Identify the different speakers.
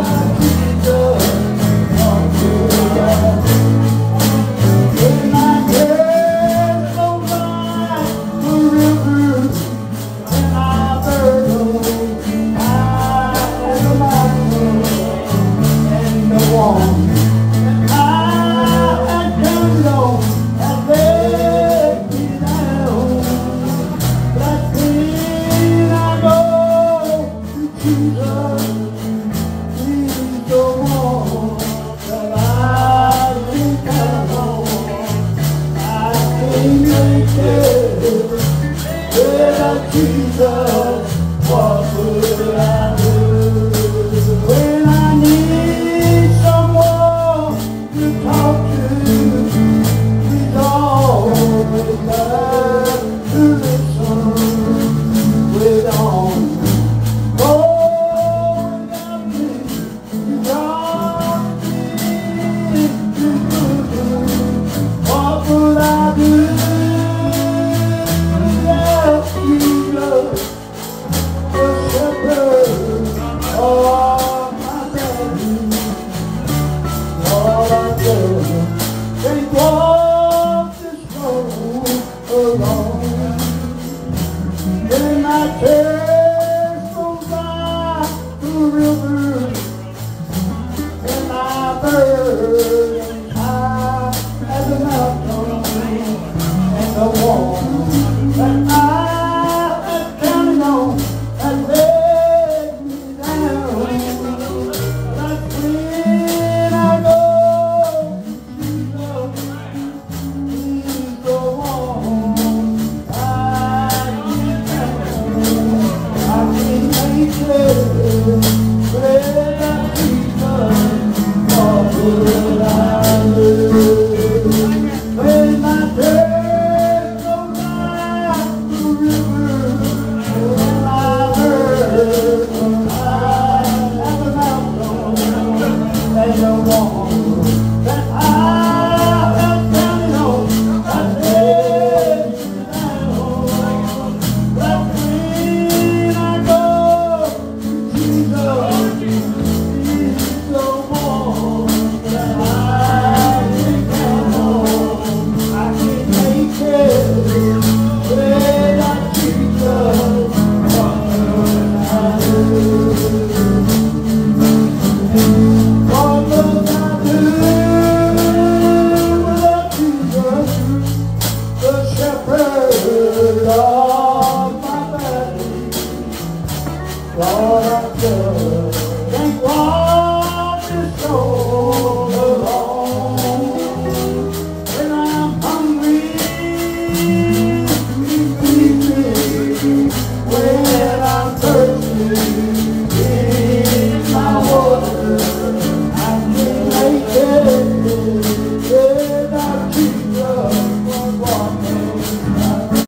Speaker 1: without Jesus. I